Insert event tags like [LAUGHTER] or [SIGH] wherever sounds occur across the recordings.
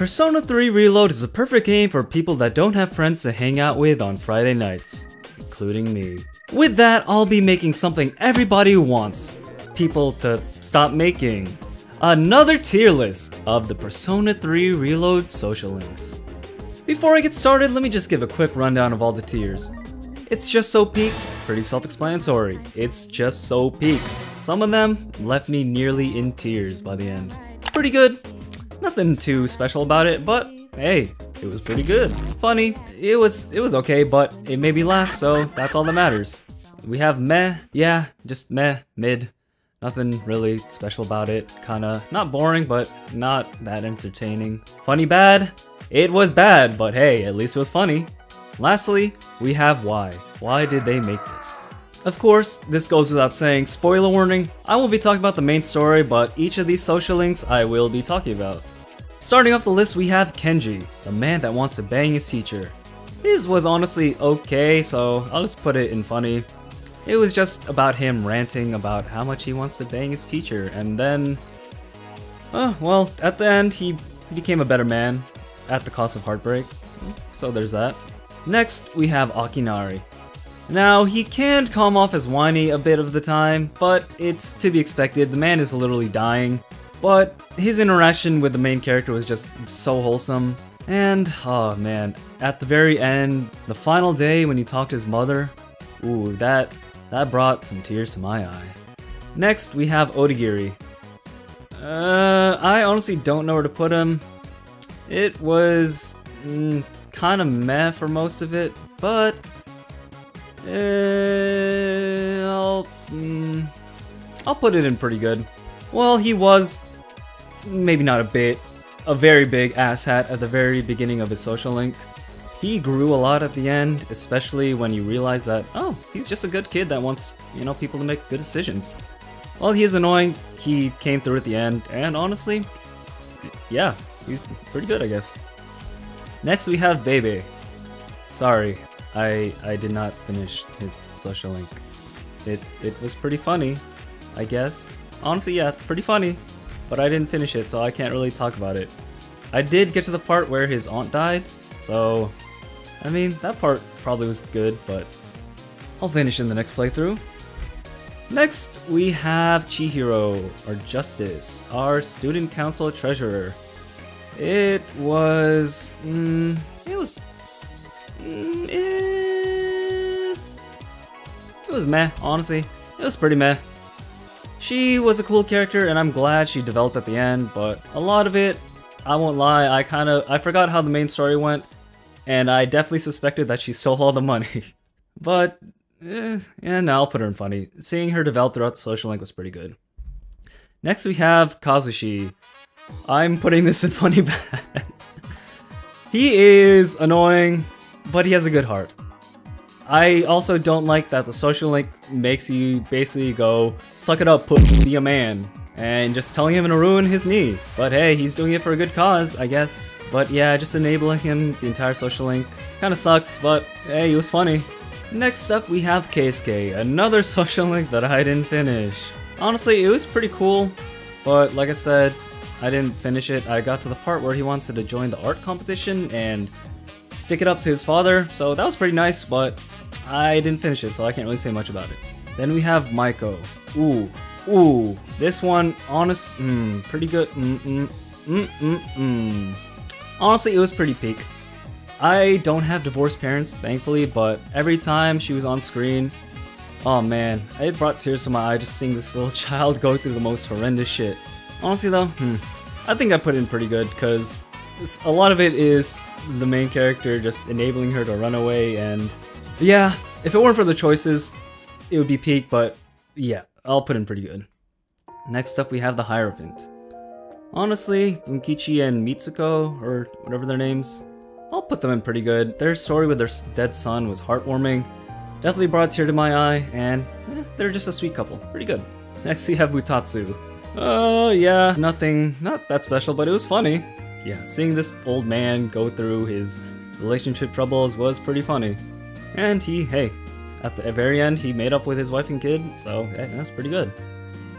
Persona 3 Reload is a perfect game for people that don't have friends to hang out with on Friday nights, including me. With that, I'll be making something everybody wants people to stop making. Another tier list of the Persona 3 Reload social links. Before I get started, let me just give a quick rundown of all the tiers. It's just so peak, pretty self-explanatory. It's just so peak. Some of them left me nearly in tears by the end. Pretty good, Nothing too special about it, but hey, it was pretty good. Funny, it was it was okay, but it made me laugh, so that's all that matters. We have meh, yeah, just meh, mid. Nothing really special about it. Kinda not boring, but not that entertaining. Funny bad? It was bad, but hey, at least it was funny. Lastly, we have why. Why did they make this? Of course, this goes without saying, spoiler warning, I won't be talking about the main story, but each of these social links I will be talking about. Starting off the list we have Kenji, the man that wants to bang his teacher. His was honestly okay, so I'll just put it in funny. It was just about him ranting about how much he wants to bang his teacher, and then... Uh, well, at the end, he became a better man, at the cost of heartbreak. So there's that. Next, we have Akinari. Now, he can come off as whiny a bit of the time, but it's to be expected, the man is literally dying. But his interaction with the main character was just so wholesome. And, oh man, at the very end, the final day when he talked to his mother, ooh, that, that brought some tears to my eye. Next, we have Odagiri. Uh, I honestly don't know where to put him. It was mm, kind of meh for most of it, but uh, I'll, mm, I'll put it in pretty good. Well, he was maybe not a bit, a very big asshat at the very beginning of his social link. He grew a lot at the end, especially when you realize that, oh, he's just a good kid that wants, you know, people to make good decisions. While he is annoying, he came through at the end, and honestly, yeah, he's pretty good, I guess. Next we have Bebe. Sorry, I I did not finish his social link. It it was pretty funny, I guess. Honestly, yeah, pretty funny, but I didn't finish it, so I can't really talk about it. I did get to the part where his aunt died, so I mean that part probably was good, but I'll finish in the next playthrough. Next, we have Chihiro, or Justice, our student council treasurer. It was, mm, it was Mm, eh, it was meh, honestly. It was pretty meh. She was a cool character, and I'm glad she developed at the end, but a lot of it, I won't lie, I kind of, I forgot how the main story went, and I definitely suspected that she [LAUGHS] stole all the money. [LAUGHS] but, eh, yeah, no, I'll put her in funny. Seeing her develop throughout the social link was pretty good. Next we have Kazushi. I'm putting this in funny [LAUGHS] bad. he is annoying, but he has a good heart. I also don't like that the social link makes you basically go, suck it up, put be a man, and just telling him to ruin his knee. But hey, he's doing it for a good cause, I guess. But yeah, just enabling him the entire social link kinda sucks, but hey, it was funny. Next up, we have Keisuke, another [LAUGHS] social link that I didn't finish. Honestly, it was pretty cool, but like I said, I didn't finish it. I got to the part where he wanted to join the art competition, and stick it up to his father, so that was pretty nice, but I didn't finish it, so I can't really say much about it. Then we have Maiko. Ooh, ooh, this one, honest, mm, pretty good. Mm, mm, mm, mm, mm. Honestly, it was pretty peak. I don't have divorced parents, thankfully, but every time she was on screen, oh man, it brought tears to my eye just seeing this little [LAUGHS] child go through the most horrendous shit. Honestly though, hmm, I think I put in pretty good, because a lot of it is the main character just enabling her to run away and yeah, if it weren't for the choices, it would be peak, but yeah, I'll put in pretty good. Next up we have the Hierophant. Honestly, Bunkichi and Mitsuko, or whatever their names, I'll put them in pretty good. Their story with their dead son was heartwarming, definitely brought a tear to my eye, and eh, they're just a sweet couple. Pretty good. Next we have Mutatsu. Oh uh, yeah, nothing, not that special, but it was funny yeah, seeing this old man go through his relationship troubles was pretty funny. And he, hey, at the very end, he made up with his wife and kid, so hey, that's pretty good.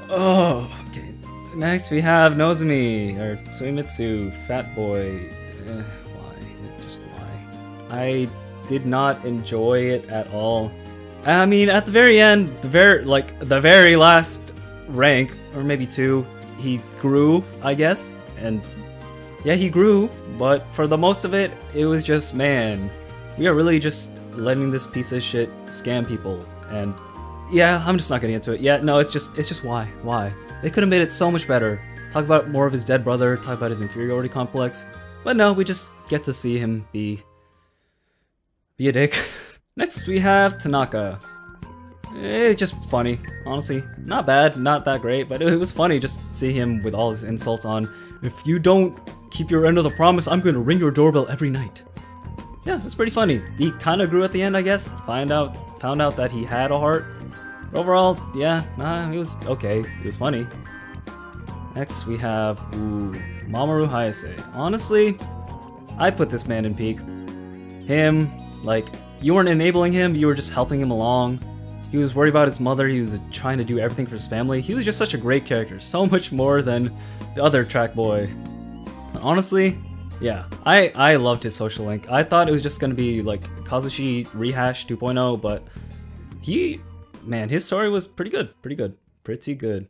Oh, okay. next we have Nozomi, or Suemitsu, Fat Boy. Eh, why? Just why? I did not enjoy it at all. I mean, at the very end, the very like the very last rank, or maybe two, he grew, I guess, and yeah, he grew, but for the most of it, it was just man, we are really just letting this piece of shit scam people, and yeah, I'm just not getting into it. Yeah, no, it's just it's just why, why? They could have made it so much better. Talk about more of his dead brother, talk about his inferiority complex, but no, we just get to see him be be a dick. [LAUGHS] Next we have Tanaka. It's just funny, honestly. Not bad, not that great, but it was funny just see him with all his insults on, if you don't keep your end of the promise, I'm gonna ring your doorbell every night. Yeah, it's pretty funny. He kinda grew at the end, I guess. Find out, found out that he had a heart. But overall, yeah, nah, it was okay. It was funny. Next we have, ooh, Mamoru Hayase. Honestly, I put this man in peak. Him, like, you weren't enabling him, you were just helping him along. He was worried about his mother, he was trying to do everything for his family. He was just such a great character, so [LAUGHS] much more than the other track boy. Honestly, yeah, I, I loved his social link. I thought it was just gonna be like Kazushi Rehash 2.0, but he, man, his story was pretty good, pretty good, pretty good.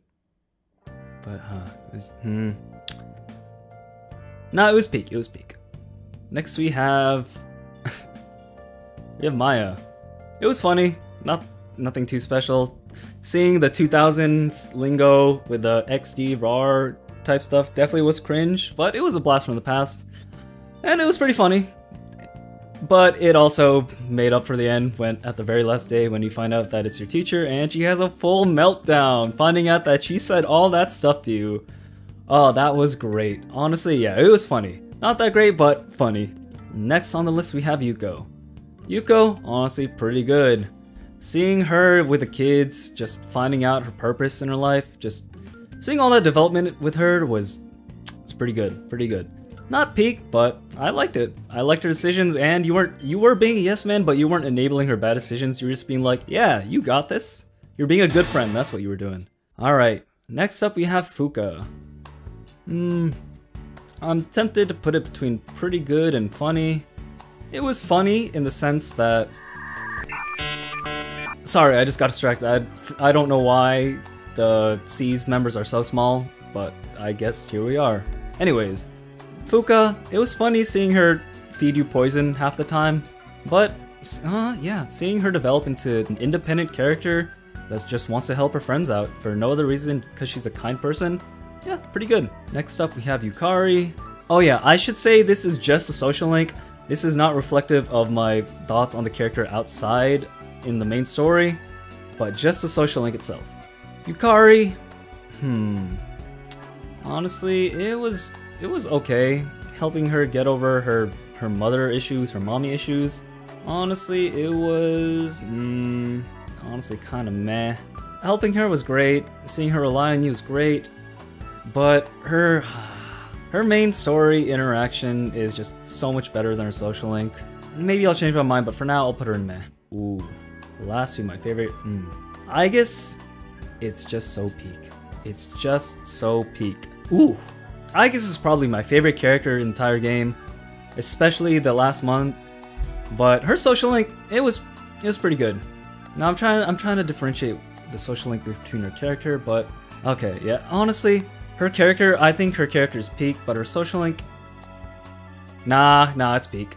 But, uh, hmm. No, it was peak, it was peak. Next we have [LAUGHS] we have Maya. It was funny, not nothing too special. Seeing the 2000s lingo with the XD RAR type stuff definitely was cringe, but it was a blast from the past. And it was pretty funny. But it also made up for the end when at the very last day when you find out that it's your teacher and she has a full meltdown, finding out that she said all that stuff to you. Oh, that was great. Honestly, yeah, it was funny. Not that great, but funny. Next on the list we have Yuko. Yuko, honestly, pretty good. Seeing her with the kids, just finding out her purpose in her life, just seeing all that development with her was it's pretty good, pretty good. Not peak, but I liked it. I liked her decisions, and you weren't you were being a yes man, but you weren't enabling her bad decisions. You were just being like, yeah, you got this. You're being a good friend. That's what you were doing. All right. Next up, we have Fuuka. Hmm. I'm tempted to put it between pretty good and funny. It was funny in the sense that... Sorry, I just got distracted. I, I don't know why the SEES members are so small, but I guess here we are. Anyways, Fuuka, it was funny seeing her feed you poison half the time, but uh, yeah, seeing her develop into an independent character that just wants to help her friends out for no other reason because she's a kind person, yeah, pretty good. Next up we have Yukari. Oh yeah, I should say this is just a social link. This is not reflective of my thoughts on the character outside in the main story, but just the social link itself. Yukari, hmm. Honestly, it was it was okay, helping her get over her her mother issues, her mommy issues. Honestly, it was hmm, honestly kind of meh. Helping her was great, seeing her rely on you was great, but her her main story interaction is just so much better than her social link. Maybe I'll change my mind, but for now I'll put her in meh. Ooh, last two, my favorite. Mm. Aigis it's just so peak. It's just so peak. Ooh, Aigis is probably my favorite character in the entire game, especially the last month. But her social link, it was it was pretty good. Now I'm trying I'm trying to differentiate the social link between her character, but okay, yeah, honestly, her character, I think her character is peak, but her social link, nah, nah, it's peak.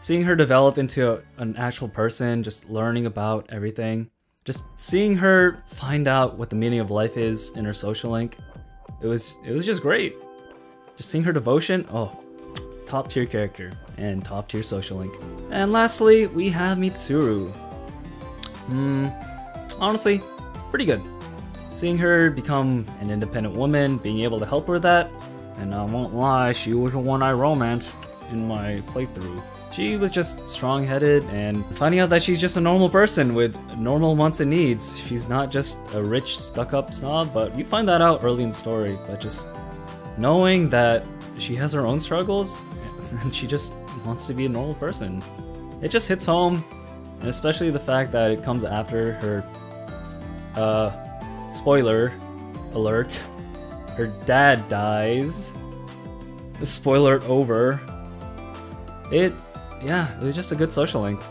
Seeing her develop into a, an actual person, just learning about everything, just seeing her find out what the meaning of life is in her social link, it was it was just great. Just seeing her devotion, oh, top tier character and top tier social link. And lastly, we have Mitsuru. Hmm, honestly, pretty good. Seeing her become an independent woman, being able to help her with that, and I won't lie, she was the one I romanced in my playthrough. She was just strong-headed and finding out that she's just a normal person with normal wants and needs. She's not just a rich, stuck-up snob, but you find that out early in the story, but just knowing that she has her own struggles [LAUGHS] and she just wants to be a normal person. It just hits home, and especially the fact that it comes after her uh, spoiler alert, her dad dies. The spoiler over. It, yeah, it was just a good social link.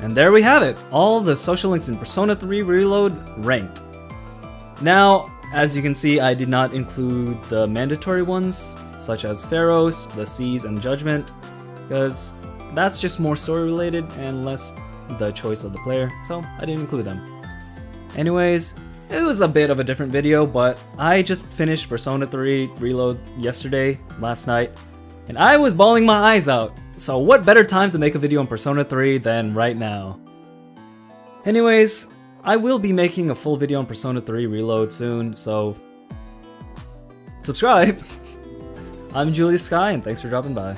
And there we have it, all the social links in Persona 3 Reload ranked. Now, as you can see, I did not include the mandatory ones, such as Pharos, the SEES, and Judgment, because that's just more story related and less the choice of the player, so I didn't include them. Anyways, it was a bit of a different video, but I just finished Persona 3 Reload yesterday, last night, and I was bawling my eyes out. So what better time to make a video on Persona 3 than right now? Anyways, I will be making a full video on Persona 3 Reload soon, so subscribe. [LAUGHS] I'm Julius Sky, and thanks for dropping by.